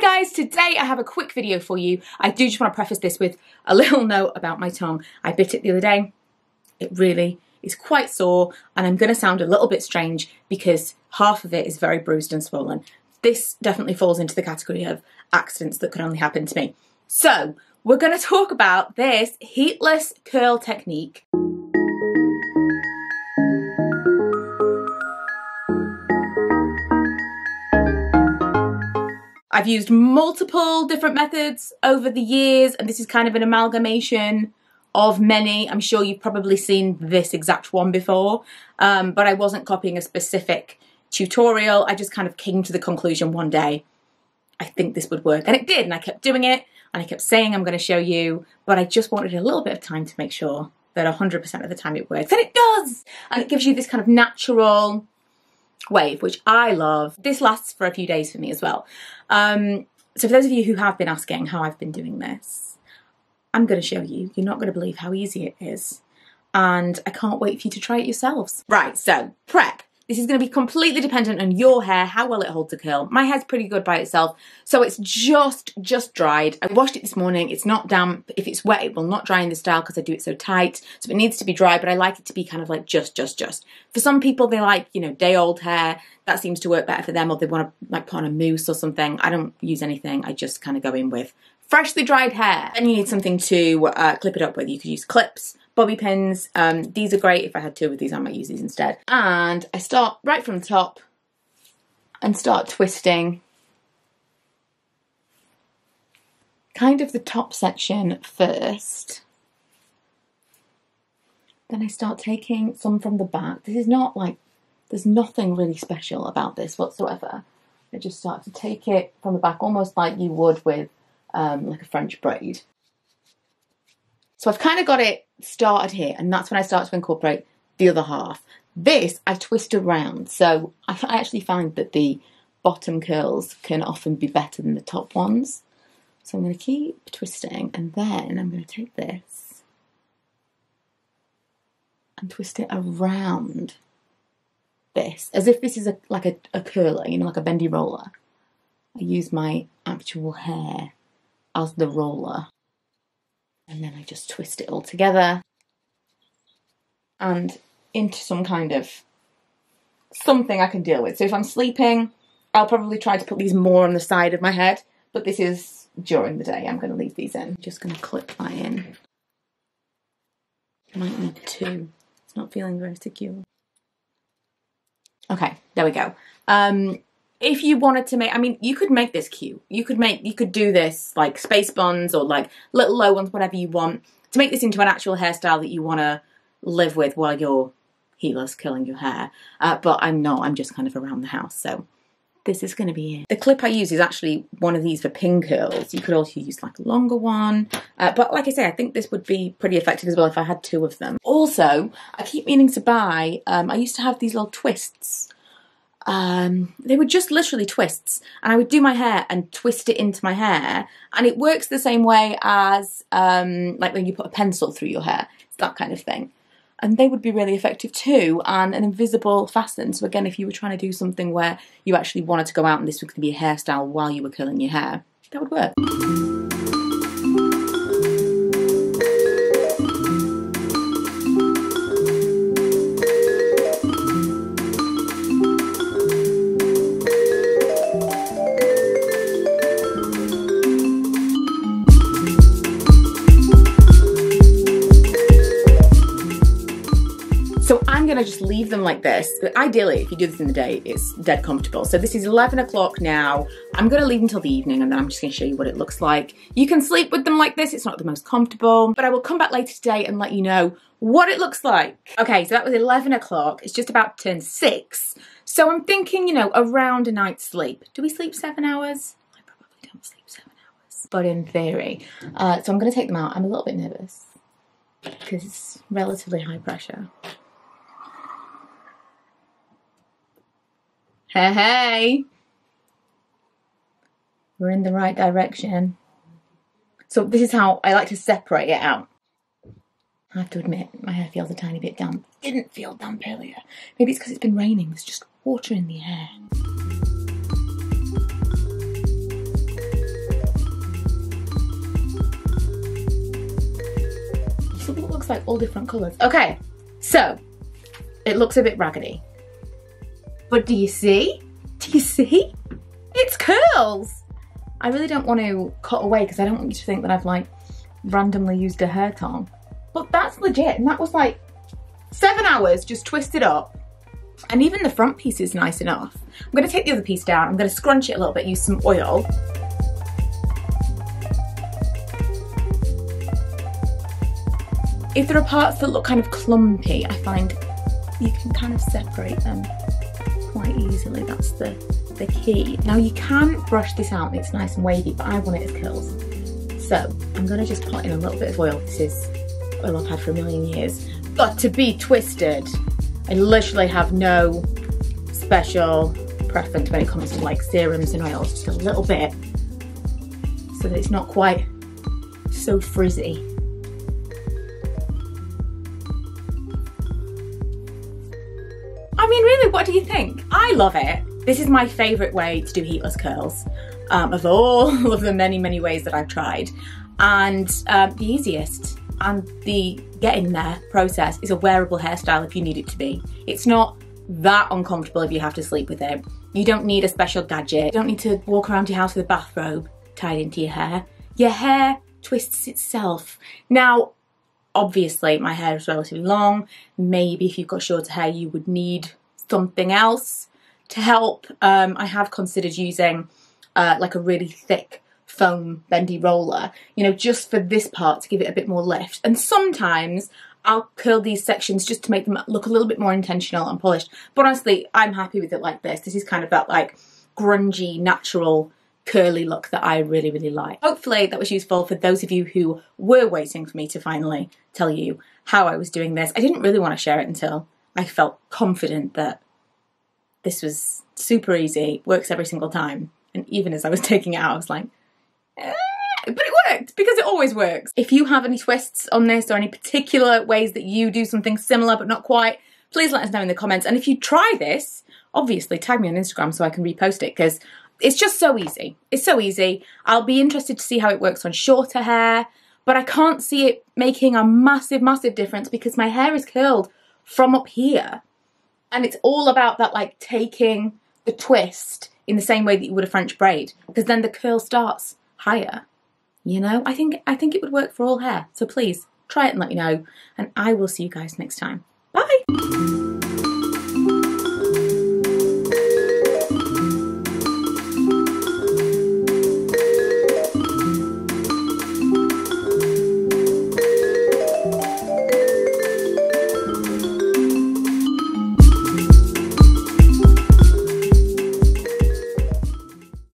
Hi guys, today I have a quick video for you. I do just want to preface this with a little note about my tongue. I bit it the other day. It really is quite sore and I'm going to sound a little bit strange because half of it is very bruised and swollen. This definitely falls into the category of accidents that could only happen to me. So we're going to talk about this heatless curl technique. I've used multiple different methods over the years and this is kind of an amalgamation of many. I'm sure you've probably seen this exact one before, um, but I wasn't copying a specific tutorial. I just kind of came to the conclusion one day, I think this would work. And it did, and I kept doing it, and I kept saying I'm going to show you, but I just wanted a little bit of time to make sure that 100% of the time it works. And it does! And it gives you this kind of natural wave, which I love. This lasts for a few days for me as well. Um, so for those of you who have been asking how I've been doing this, I'm going to show you. You're not going to believe how easy it is. And I can't wait for you to try it yourselves. Right, so prep. This is going to be completely dependent on your hair, how well it holds a curl. My hair's pretty good by itself, so it's just, just dried. I washed it this morning. It's not damp. If it's wet, it will not dry in the style because I do it so tight. So it needs to be dry, but I like it to be kind of like just, just, just. For some people, they like, you know, day old hair. That seems to work better for them, or they want to like put on a mousse or something. I don't use anything. I just kind of go in with freshly dried hair. And you need something to uh, clip it up with. You could use clips, bobby pins. Um, these are great. If I had two of these, I might use these instead. And I start right from the top and start twisting kind of the top section first. Then I start taking some from the back. This is not like, there's nothing really special about this whatsoever. I just start to take it from the back almost like you would with um, like a French braid. So I've kind of got it started here and that's when I start to incorporate the other half. This I twist around so I actually find that the bottom curls can often be better than the top ones. So I'm going to keep twisting and then I'm going to take this and twist it around this as if this is a like a, a curler, you know, like a bendy roller. I use my actual hair as the roller and then I just twist it all together and into some kind of something I can deal with. So if I'm sleeping, I'll probably try to put these more on the side of my head, but this is during the day. I'm going to leave these in. Just going to clip that in. Might need two. It's not feeling very secure. Okay, there we go. Um, if you wanted to make, I mean, you could make this cute. You could make, you could do this like space buns or like little low ones, whatever you want, to make this into an actual hairstyle that you want to live with while you're heatless, killing your hair. Uh, but I'm not, I'm just kind of around the house, so this is going to be it. The clip I use is actually one of these for pin curls. You could also use like a longer one. Uh, but like I say, I think this would be pretty effective as well if I had two of them. Also, I keep meaning to buy, um, I used to have these little twists um, they were just literally twists and I would do my hair and twist it into my hair and it works the same way as um, like when you put a pencil through your hair, it's that kind of thing. And they would be really effective too and an invisible fasten. So again, if you were trying to do something where you actually wanted to go out and this was going to be a hairstyle while you were curling your hair, that would work. Gonna just leave them like this. But ideally, if you do this in the day, it's dead comfortable. So this is 11 o'clock now. I'm gonna leave until the evening and then I'm just gonna show you what it looks like. You can sleep with them like this. It's not the most comfortable, but I will come back later today and let you know what it looks like. Okay, so that was 11 o'clock. It's just about to turn six. So I'm thinking, you know, around a night's sleep. Do we sleep seven hours? I probably don't sleep seven hours, but in theory. Uh, so I'm gonna take them out. I'm a little bit nervous because it's relatively high pressure. Hey, hey. We're in the right direction. So this is how I like to separate it out. I have to admit, my hair feels a tiny bit damp. Didn't feel damp earlier. Maybe it's because it's been raining. There's just water in the air. So it looks like all different colours. Okay, so it looks a bit raggedy. But do you see? Do you see? It's curls! I really don't want to cut away because I don't want you to think that I've like randomly used a hair tong. But that's legit and that was like seven hours just twisted up. And even the front piece is nice enough. I'm gonna take the other piece down, I'm gonna scrunch it a little bit, use some oil. If there are parts that look kind of clumpy, I find you can kind of separate them quite easily. That's the, the key. Now you can brush this out it's nice and wavy, but I want it as curls. So I'm gonna just put in a little bit of oil. This is oil I've had for a million years. Got to be twisted. I literally have no special preference when it comes to like serums and oils, just a little bit so that it's not quite so frizzy. Love it. This is my favourite way to do heatless curls um, of all of the many, many ways that I've tried. And um, the easiest and the getting there process is a wearable hairstyle if you need it to be. It's not that uncomfortable if you have to sleep with it. You don't need a special gadget. You don't need to walk around your house with a bathrobe tied into your hair. Your hair twists itself. Now, obviously my hair is relatively long. Maybe if you've got shorter hair, you would need something else to help. Um, I have considered using uh, like a really thick foam bendy roller, you know, just for this part to give it a bit more lift. And sometimes I'll curl these sections just to make them look a little bit more intentional and polished. But honestly, I'm happy with it like this. This is kind of that like grungy, natural curly look that I really, really like. Hopefully that was useful for those of you who were waiting for me to finally tell you how I was doing this. I didn't really want to share it until I felt confident that this was super easy, works every single time. And even as I was taking it out, I was like, eh, but it worked because it always works. If you have any twists on this or any particular ways that you do something similar but not quite, please let us know in the comments. And if you try this, obviously tag me on Instagram so I can repost it because it's just so easy. It's so easy. I'll be interested to see how it works on shorter hair, but I can't see it making a massive, massive difference because my hair is curled from up here. And it's all about that like taking the twist in the same way that you would a French braid because then the curl starts higher. You know, I think I think it would work for all hair. So please try it and let me know. And I will see you guys next time. Bye!